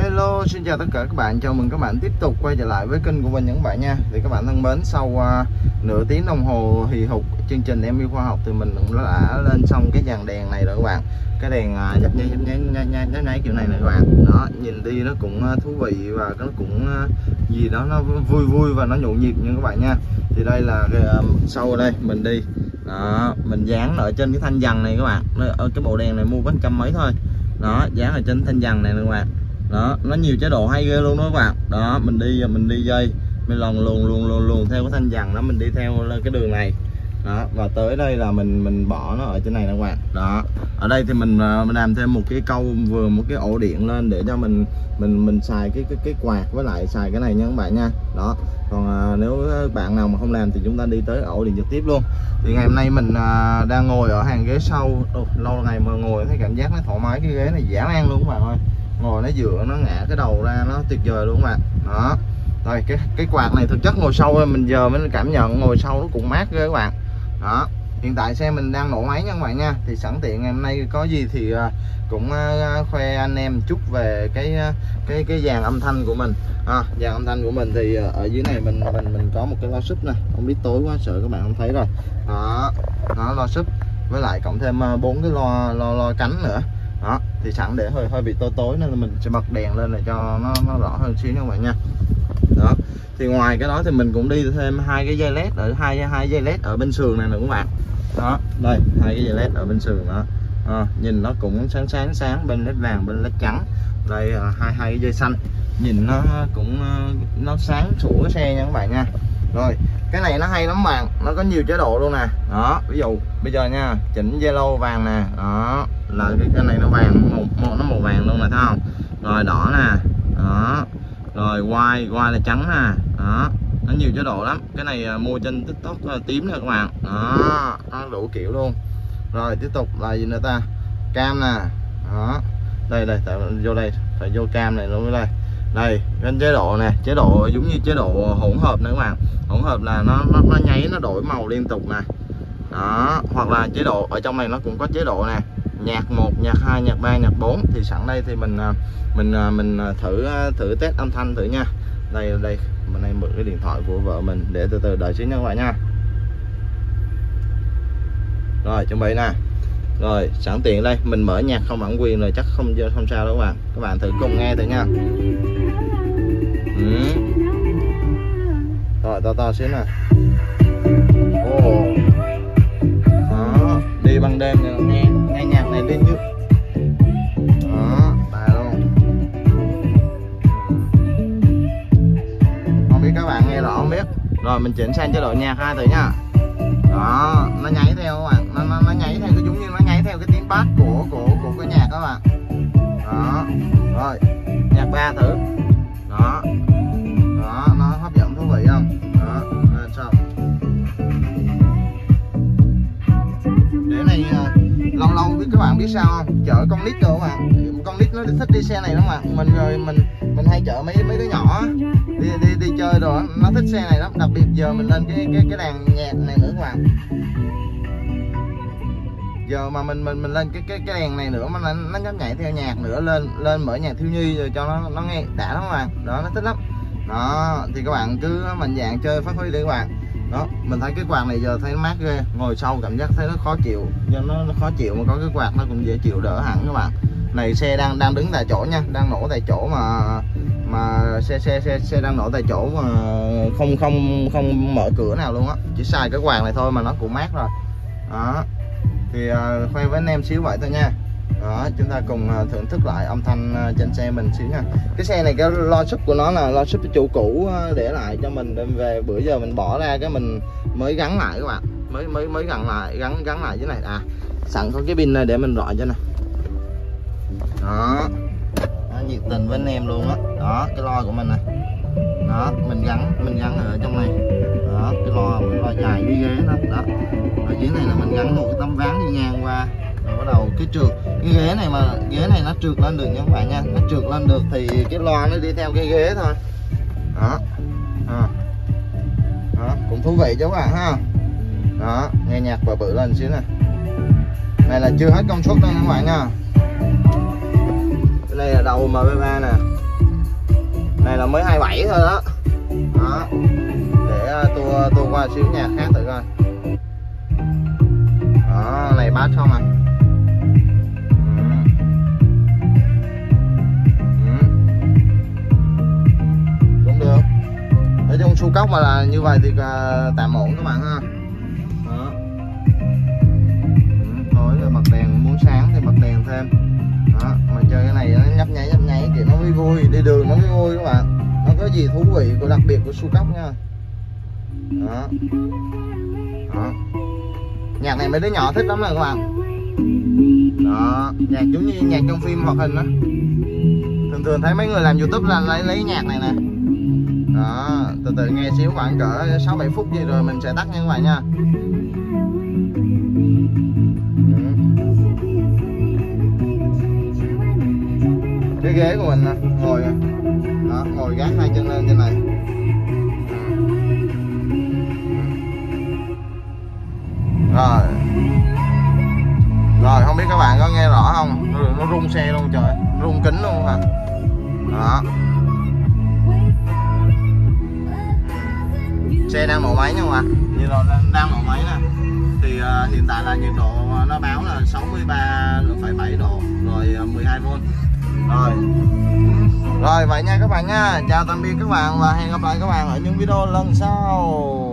Hello, xin chào tất cả các bạn, chào mừng các bạn tiếp tục quay trở lại với kênh của mình những bạn nha. Thì các bạn thân mến, sau uh, nửa tiếng đồng hồ hì hục chương trình em yêu khoa học thì mình cũng đã lên xong cái dàn đèn này rồi các bạn. Cái đèn uh, nhấp nháy nhấp nháy nháy nháy nháy, nháy kiểu này nè các bạn. Đó, nhìn đi nó cũng uh, thú vị và nó cũng uh, gì đó nó vui vui và nó nhộn nhịp nha các bạn nha. Thì đây là cái, uh, sau đây mình đi. Đó, mình dán ở trên cái thanh dằn này các bạn. Ở ờ, cái bộ đèn này mua có trăm mấy thôi. Đó dán ở trên thanh dằn này các bạn đó nó nhiều chế độ hay ghê luôn đó các bạn. Đó mình đi mình đi dây mình lần luồn luồn luồn luồn theo cái thanh dằn đó mình đi theo cái đường này. Đó và tới đây là mình mình bỏ nó ở trên này các bạn. Đó ở đây thì mình à, mình làm thêm một cái câu vừa một cái ổ điện lên để cho mình mình mình xài cái cái cái quạt với lại xài cái này nha các bạn nha. Đó còn à, nếu bạn nào mà không làm thì chúng ta đi tới ổ điện trực tiếp luôn. Thì ngày hôm nay mình à, đang ngồi ở hàng ghế sau. Ồ, lâu ngày mà ngồi thấy cảm giác nó thoải mái cái ghế này dã man luôn các bạn ơi ngồi nó dựa nó ngã cái đầu ra nó tuyệt vời luôn các bạn. Đó. Rồi cái cái quạt này thực chất ngồi sâu mình giờ mới cảm nhận ngồi sâu nó cũng mát ghê các bạn. Đó. Hiện tại xe mình đang nổ máy nha các bạn nha. Thì sẵn tiện ngày hôm nay có gì thì à, cũng à, khoe anh em chút về cái à, cái cái dàn âm thanh của mình. À, dàn âm thanh của mình thì ở dưới này mình mình mình có một cái lo súp nè. Không biết tối quá sợ các bạn không thấy rồi. Đó. Nó lo súp. Với lại cộng thêm bốn cái lo lo lo cánh nữa đó thì sẵn để hơi hơi bị tối tối nên là mình sẽ bật đèn lên để cho nó nó rõ hơn xíu các bạn nha. Đó thì ngoài cái đó thì mình cũng đi thêm hai cái dây led ở hai hai dây led ở bên sườn này nè các bạn. Đó đây hai cái dây led ở bên sườn đó. À, nhìn nó cũng sáng sáng sáng bên led vàng bên led trắng. Đây à, hai hai cái dây xanh. Nhìn nó cũng ờ, nó sáng sủa xe nha các bạn nha. Rồi cái này nó hay lắm bạn nó có nhiều chế độ luôn nè. Đó ví dụ bây giờ nha chỉnh yellow vàng nè. Đó là cái, cái này nó vàng một, một nó màu vàng luôn nè thấy không? Rồi đỏ nè đó. Rồi quai quai là trắng nè đó. Nó nhiều chế độ lắm. Cái này à, mua trên tiktok à, tím nè các bạn. Đó nó đủ kiểu luôn. Rồi tiếp tục là gì nữa ta? Cam nè đó. Đây đây tại vô đây phải vô cam này luôn đây. Đây cái chế độ nè chế độ giống như chế độ hỗn hợp nữa các bạn. Hỗn hợp là nó nó, nó nháy nó đổi màu liên tục nè. Đó hoặc là chế độ ở trong này nó cũng có chế độ nè nhạc 1 nhạc 2 nhạc 3 nhạc 4 thì sẵn đây thì mình à, mình à, mình à, thử thử test âm thanh thử nha. Đây đây, mình đang mượn cái điện thoại của vợ mình để từ từ đợi xíu nha các bạn nha. Rồi, chuẩn bị nè. Rồi, sẵn tiện đây, mình mở nhạc không bản quyền rồi chắc không không sao đâu các bạn. Các bạn thử cùng nghe thử nha. Ừ. rồi, to to xíu nè. Ồ. đó, đi ban đêm nha lên như đó tài luôn. Không biết các bạn nghe rõ không biết. Rồi mình chuyển sang chế độ nhạc hai thử nha. Đó nó nháy theo các bạn. Nó, nó, nó nháy theo cái giống như nó nháy theo cái tiếng bass của của của cái nhạc các bạn. Đó rồi nhạc ba thử. Đó. Bạn biết sao không? Chở con nít rồi các bạn con nít nó thích đi xe này lắm mà. Mình rồi mình mình hay chở mấy mấy đứa nhỏ đi đi đi chơi rồi nó thích xe này lắm. Đặc biệt giờ mình lên cái cái cái đàn nhạc này nữa các bạn giờ mà mình mình mình lên cái cái cái đèn này nữa mà nó nó nhấp nhảy theo nhạc nữa, lên lên mở nhạc thiếu nhi rồi cho nó nó nghe đã lắm các bạn đó, nó thích lắm. Đó, thì các bạn cứ mạnh dạng chơi phát huy đi các bạn đó mình thấy cái quạt này giờ thấy mát ghê. Ngồi sau cảm giác thấy nó khó chịu. Do nó, nó khó chịu mà có cái quạt nó cũng dễ chịu đỡ hẳn các bạn. Này xe đang đang đứng tại chỗ nha. Đang nổ tại chỗ mà mà xe xe xe xe đang nổ tại chỗ mà không không không mở cửa nào luôn á. Chỉ xài cái quạt này thôi mà nó cũng mát rồi. Đó. Thì uh, khoe với anh em xíu vậy thôi nha đó, chúng ta cùng à, thưởng thức lại âm thanh à, trên xe mình xíu nha. Cái xe này cái lo súp của nó là lo súp chủ cũ à, để lại cho mình. Đem về bữa giờ mình bỏ ra cái mình mới gắn lại các bạn. Mới mới mới gắn lại, gắn gắn lại thế này. À sẵn có cái pin này để mình gọi cho nè. Đó. Nó nhiệt tình với anh em luôn á. Đó. đó, cái lo của mình nè. Đó, mình gắn mình gắn ở trong này. Đó, cái lo lo dài như ghế đó. Đó. Ở dưới này là mình gắn một cái tấm ván đi ngang qua rồi bắt đầu cái trượt. Cái ghế này mà, ghế này nó trượt lên được nha các bạn nha. Nó trượt lên được thì cái loa nó đi theo cái ghế thôi. Đó. À. đó. Cũng thú vị chứ các bạn, ha? Đó. Nghe nhạc bự bự lên xíu nè. Này là chưa hết công suất đâu các bạn nha. Cái này là đầu MB3 nè. Này là mới 27 thôi đó. Đó. Để à, tôi tôi qua xíu nhà khác thử coi. Đó, này bát không à? Nói cốc mà là như vậy thì à, tạm ổn các bạn ha. Đó. Ừ, Tối rồi bật đèn muốn sáng thì bật đèn thêm. Đó, mà chơi cái này nó nhấp nháy nhấp nháy thì nó mới vui. Đi đường nó mới vui các bạn. Nó có gì thú vị của đặc biệt của su cốc nha. Đó. Đó. Nhạc này mấy đứa nhỏ thích lắm rồi các bạn. Đó, nhạc giống như nhạc trong phim hoạt hình đó thường thường thấy mấy người làm youtube là lấy lấy nhạc này nè. Đó từ từ nghe xíu khoảng cỡ sáu bảy phút gì rồi mình sẽ tắt nha các bạn nha. Cái ghế của mình ngồi đó ngồi gác hai chân lên trên này. Rồi. Rồi không biết các bạn có nghe rõ không? Nó, nó rung xe luôn trời rung kính luôn hả? Đó. Xe đang nổ máy nha các bạn như là đang, nổ máy nè. Thì uh, hiện tại là nhiệt độ nó báo là 63,7 độ rồi uh, 12 v rồi. Rồi vậy nha các bạn nha. Chào tạm biệt các bạn và hẹn gặp lại các bạn ở những video lần sau